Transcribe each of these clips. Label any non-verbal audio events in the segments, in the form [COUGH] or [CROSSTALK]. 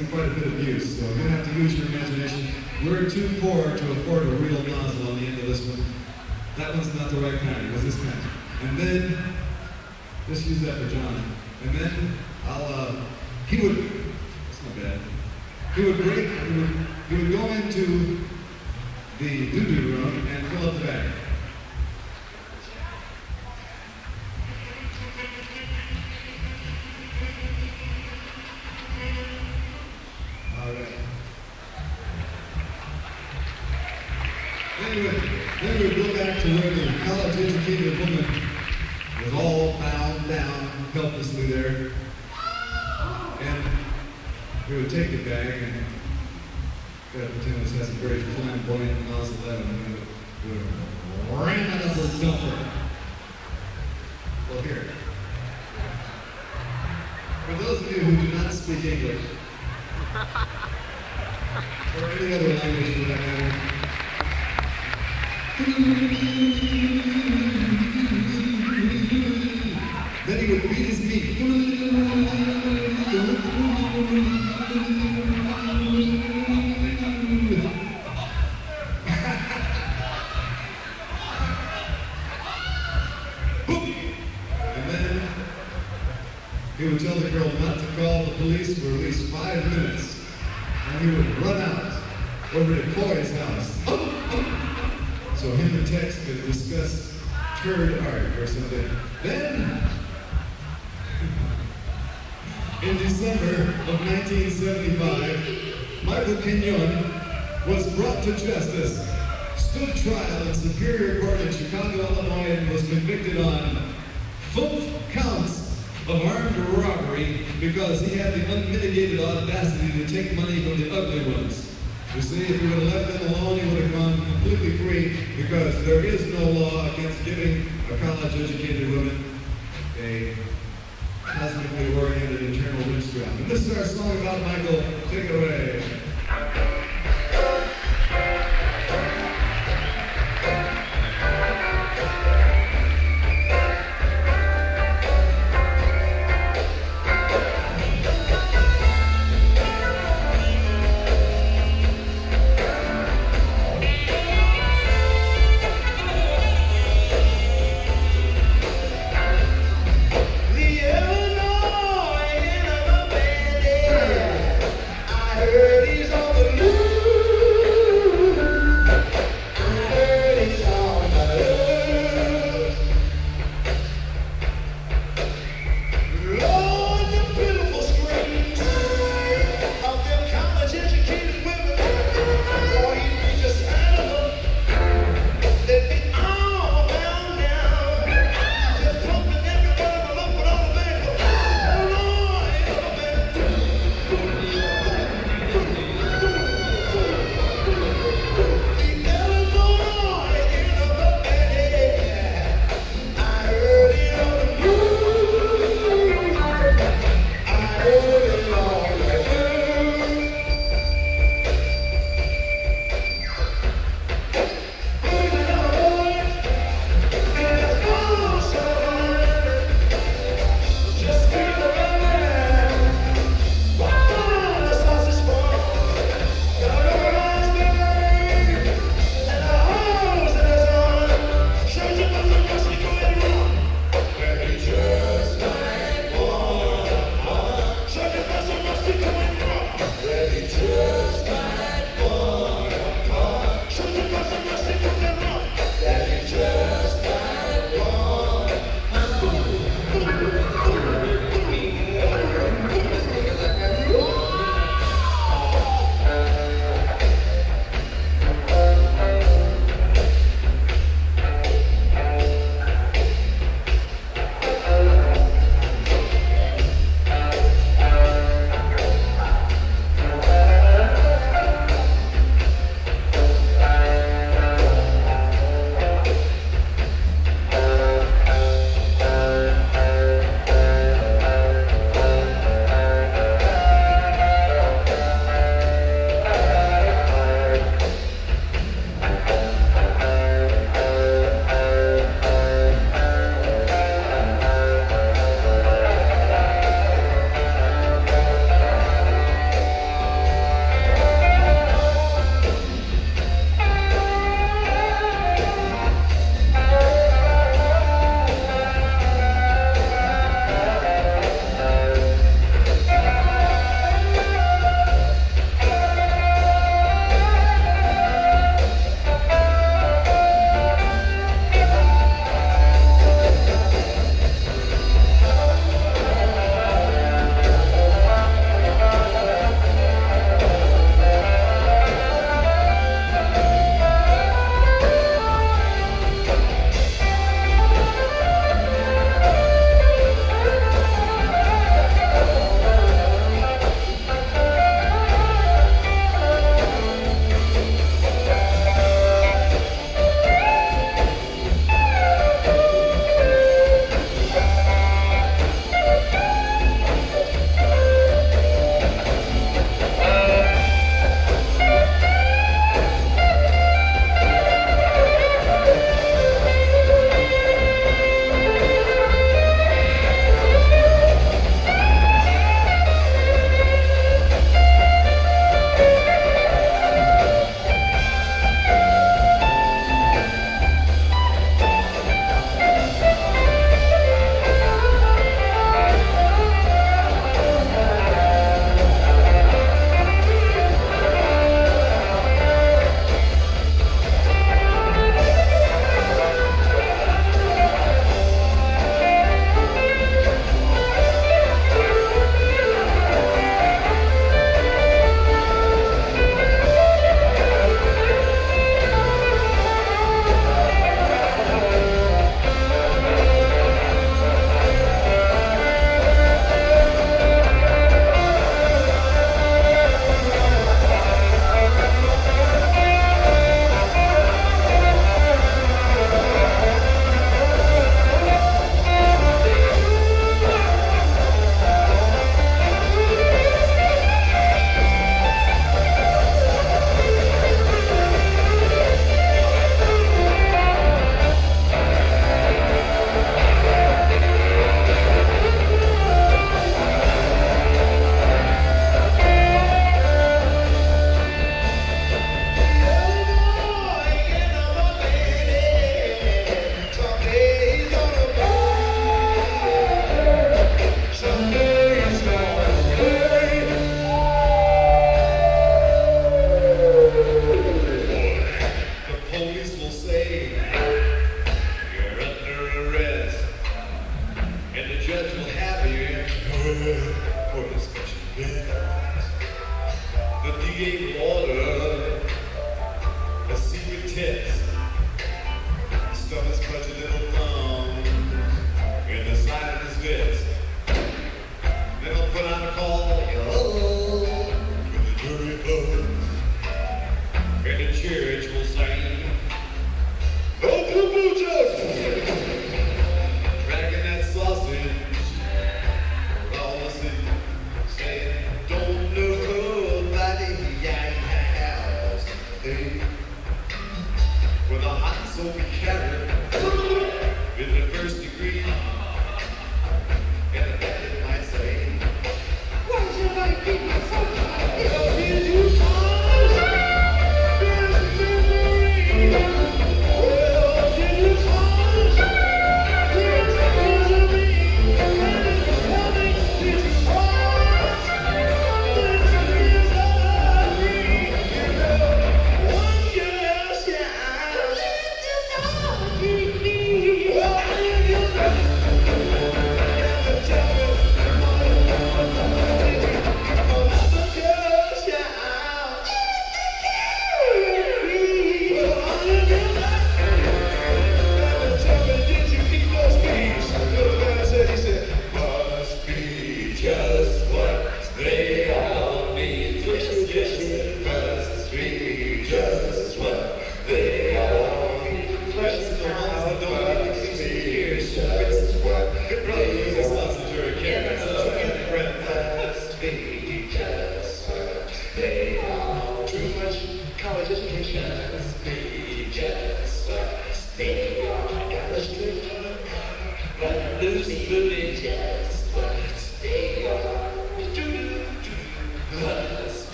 taking quite a bit of use, so you're going to have to use your imagination. We're too poor to afford a real nozzle on the end of this one. That one's not the right kind, it was this kind. And then, just use that for John. And then, I'll, uh, he would, that's not bad. He would break, he would, he would go into the doo-doo room and fill up the bag.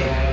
Hundred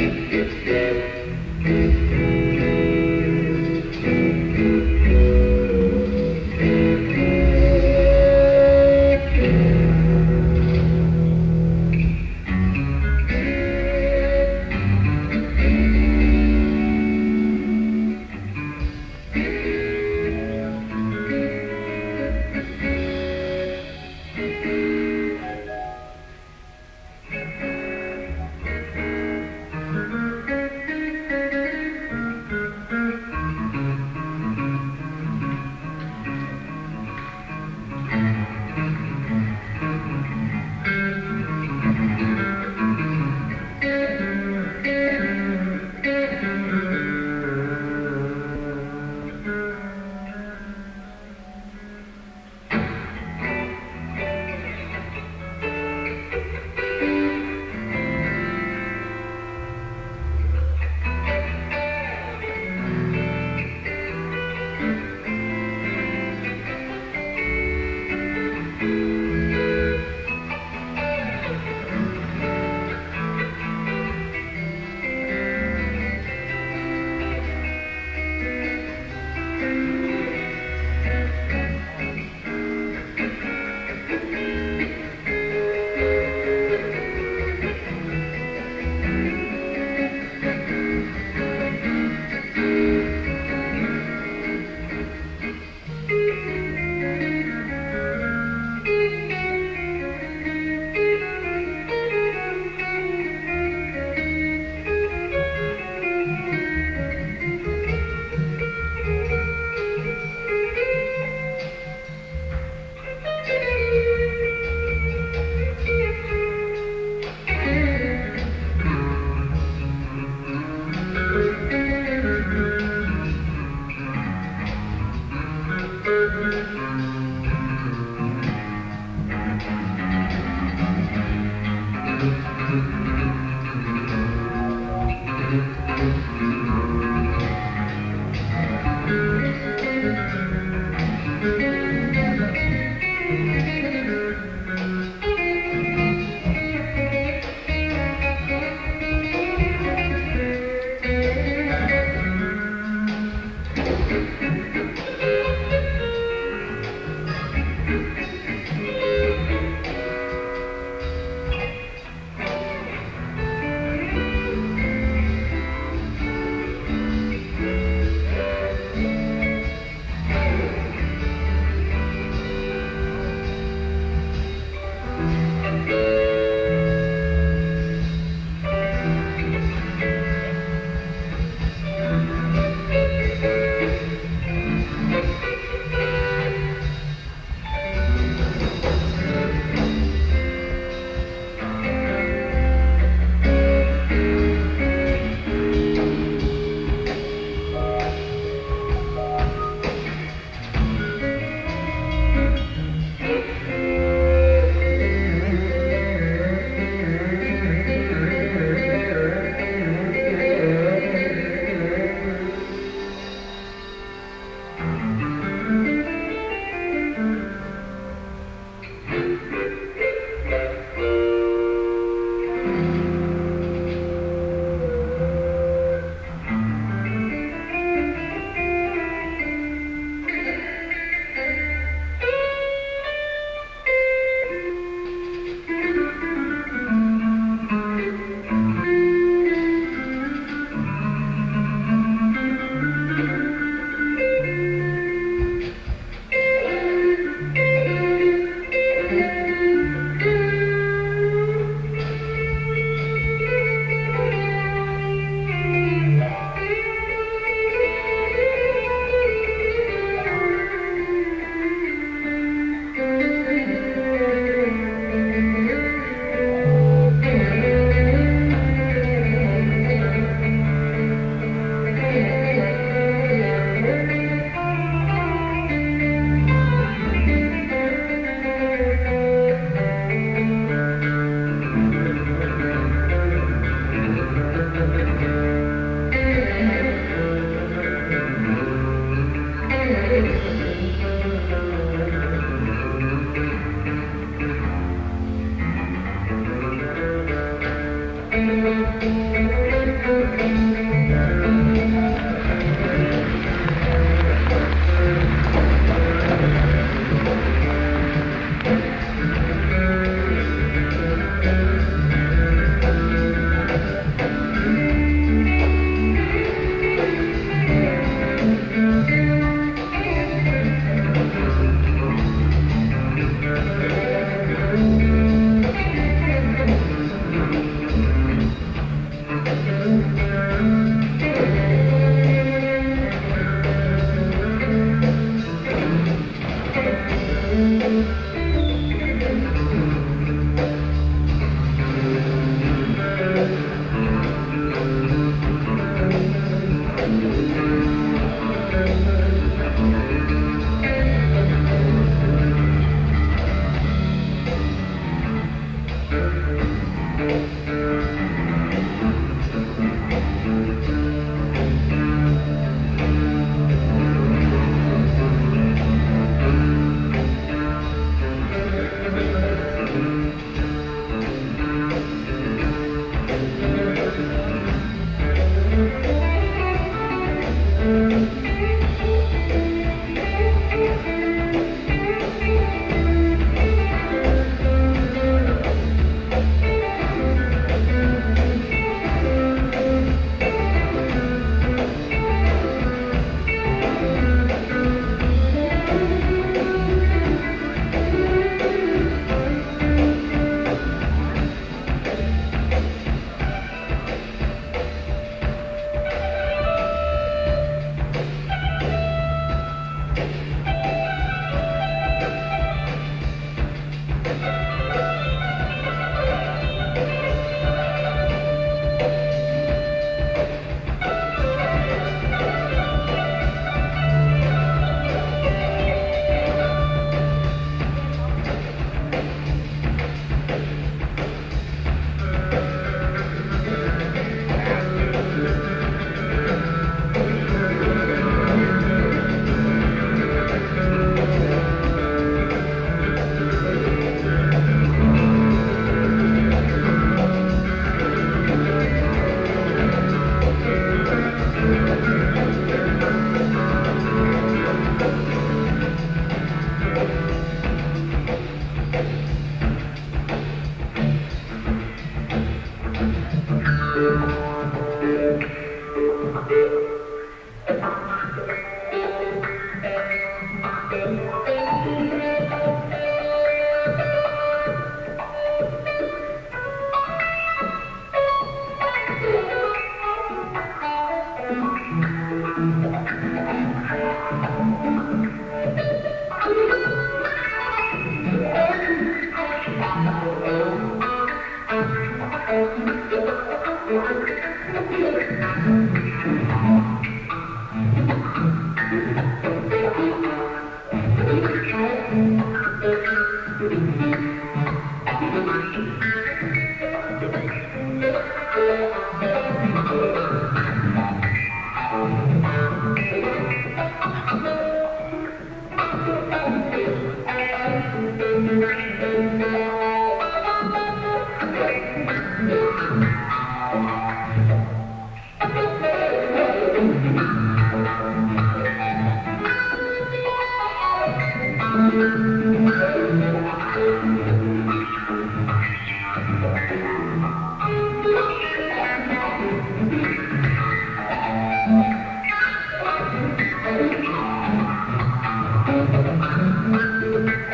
it, it, it.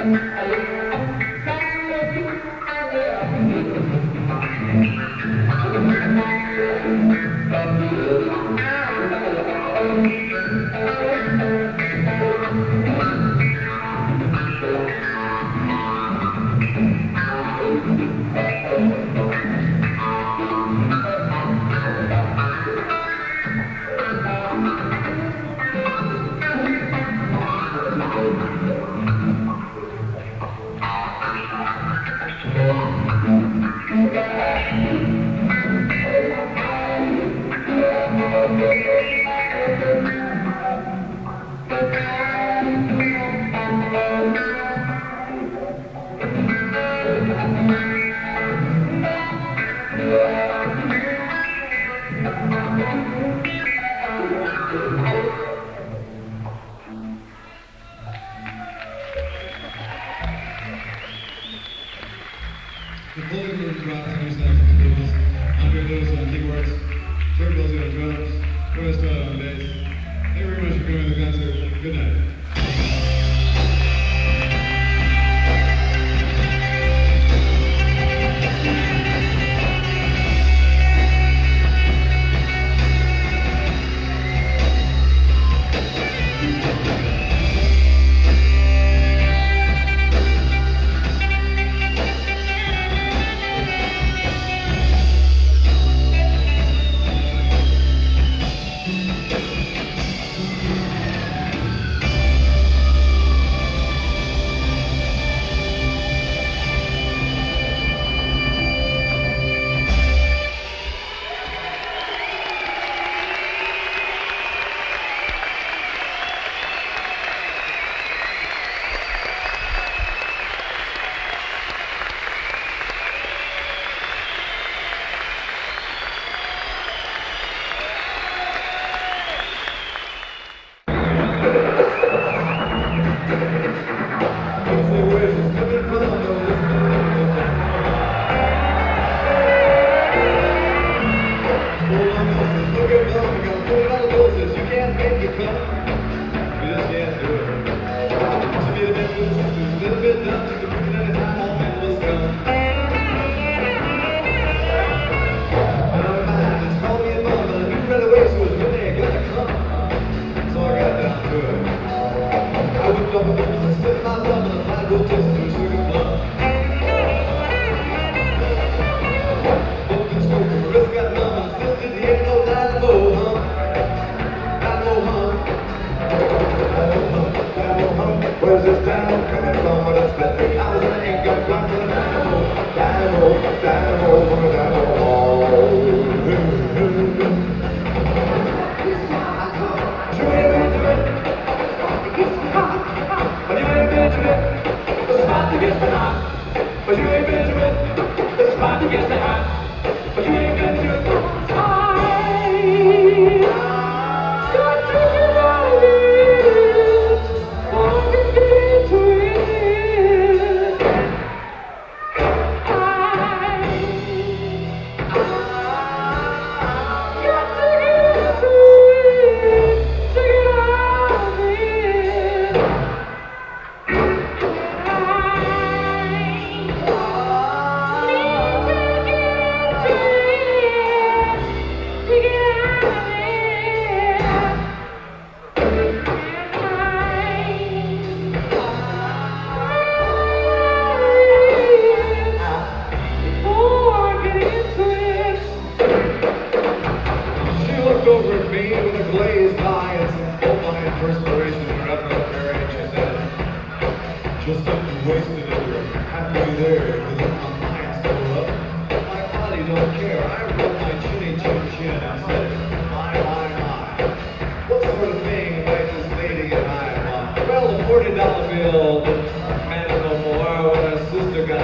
The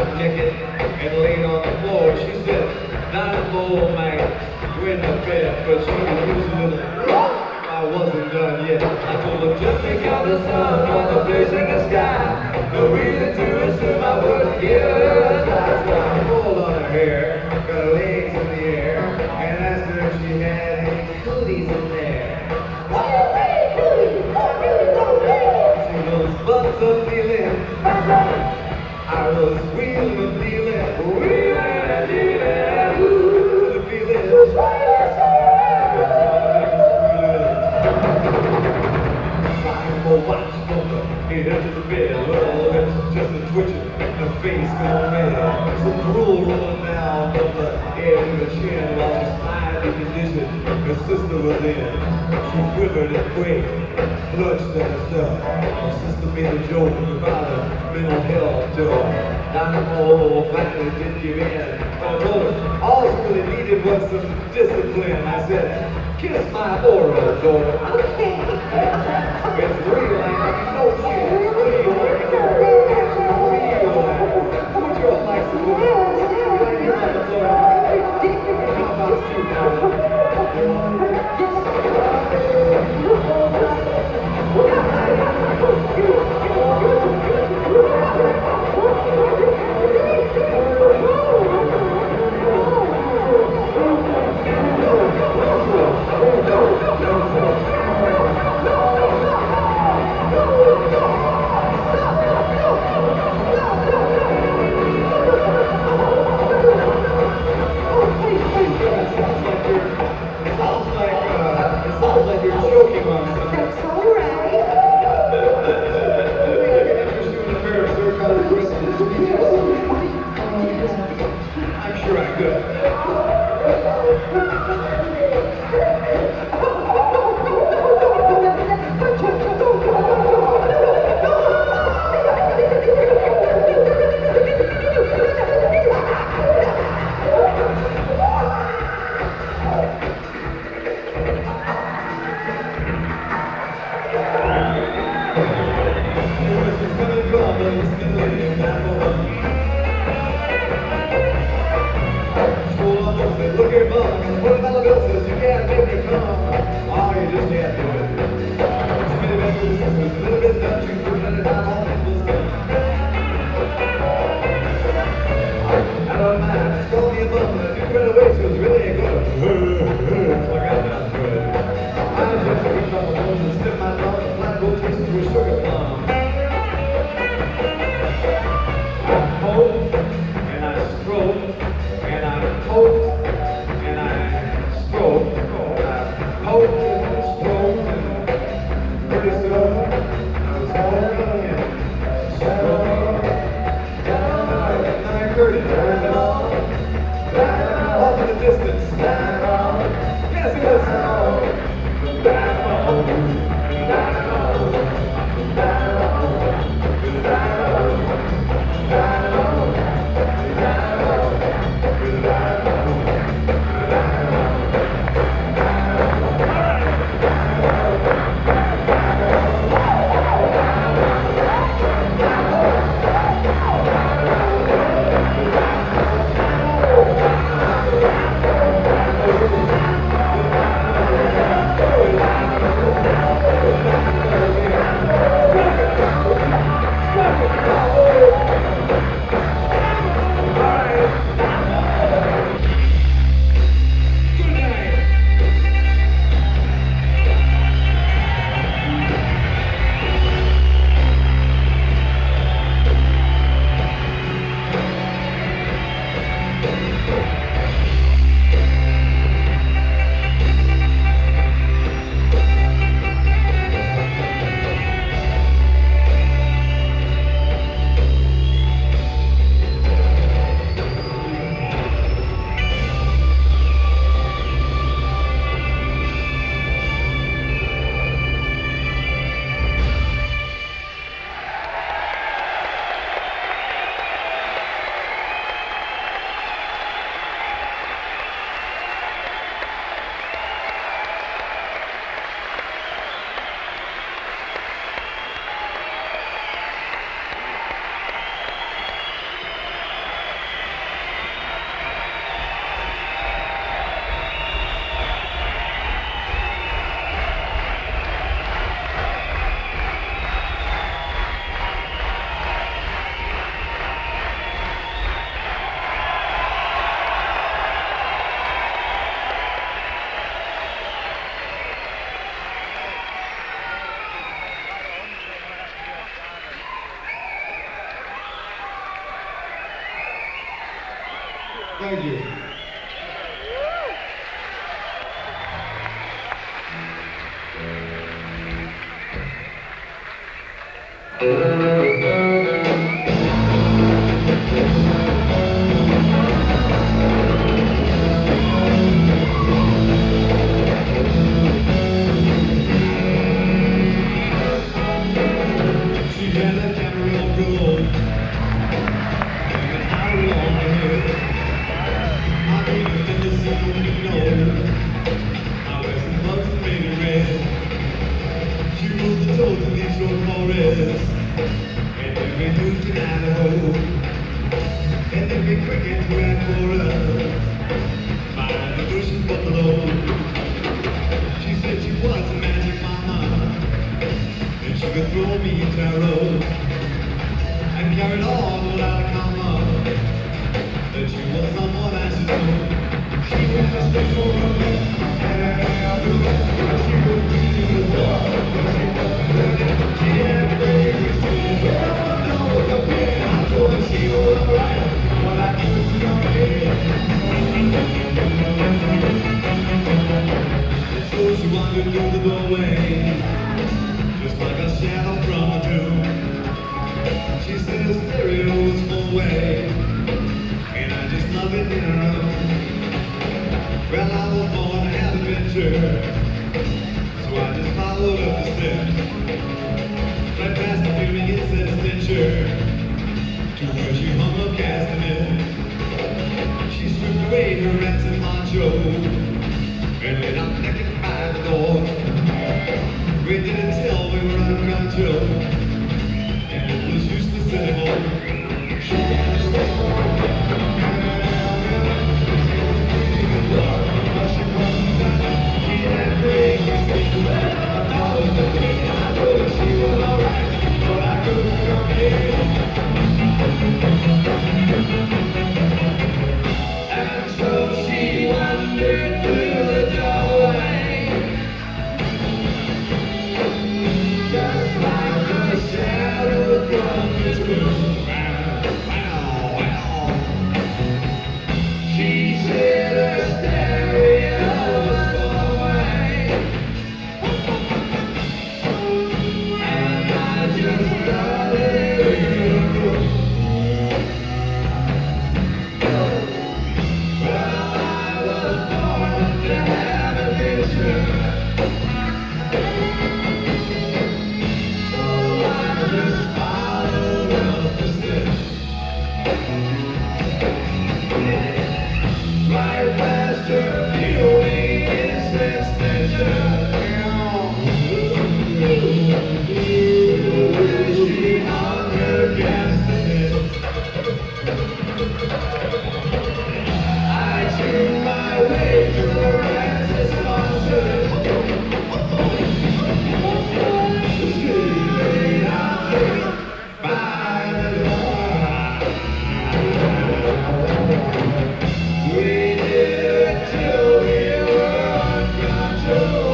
her ticket and laid on the floor. She said, Dinah-Moe might win the fair, but she was losing it. I wasn't done yet. I told her, just pick out the sun from the place in the sky. No reason to assume I wouldn't give know what you gonna It under the bed, just a twitching the face of the man. Some drool rolling down from the head to the chin while the slimy condition her sister was in. She quivered and quaked, clutched at herself. Her sister made a joke about her mental health joke. Dinah-Moe finally did give in. I told her all she really needed was some discipline. I said, kiss my aura, daughter. [LAUGHS] Okay.